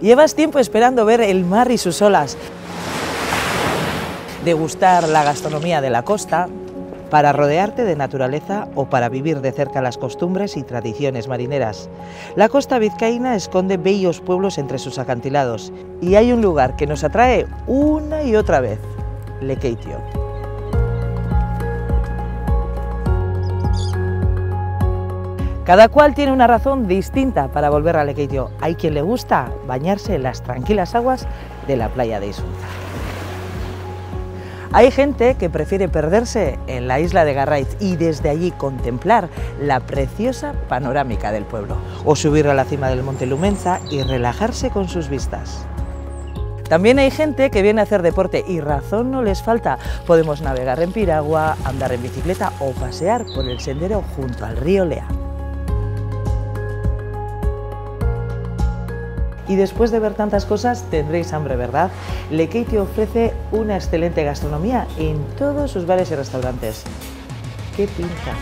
Llevas tiempo esperando ver el mar y sus olas, degustar la gastronomía de la costa, para rodearte de naturaleza o para vivir de cerca las costumbres y tradiciones marineras. La costa vizcaína esconde bellos pueblos entre sus acantilados y hay un lugar que nos atrae una y otra vez, Lekeitio. Cada cual tiene una razón distinta para volver a Lekeitio. Hay quien le gusta bañarse en las tranquilas aguas de la playa de Isunza. Hay gente que prefiere perderse en la isla de Garraiz y desde allí contemplar la preciosa panorámica del pueblo, o subir a la cima del Monte Lumenza y relajarse con sus vistas. También hay gente que viene a hacer deporte y razón no les falta. Podemos navegar en piragua, andar en bicicleta o pasear por el sendero junto al río Lea. Y después de ver tantas cosas tendréis hambre, ¿verdad? Lekeiti ofrece una excelente gastronomía en todos sus bares y restaurantes. ¡Qué pinta!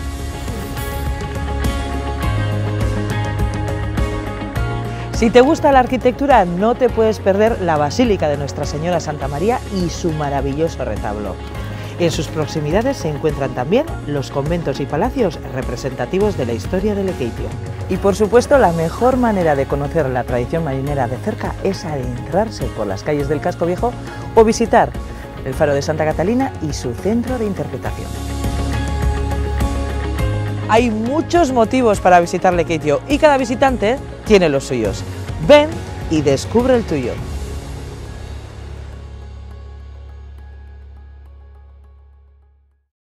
Si te gusta la arquitectura, no te puedes perder la Basílica de Nuestra Señora Santa María y su maravilloso retablo. En sus proximidades se encuentran también los conventos y palacios representativos de la historia de Lekeitio. Y por supuesto, la mejor manera de conocer la tradición marinera de cerca es adentrarse por las calles del casco viejo o visitar el faro de Santa Catalina y su centro de interpretación. Hay muchos motivos para visitar Lekeitio y cada visitante tiene los suyos. Ven y descubre el tuyo.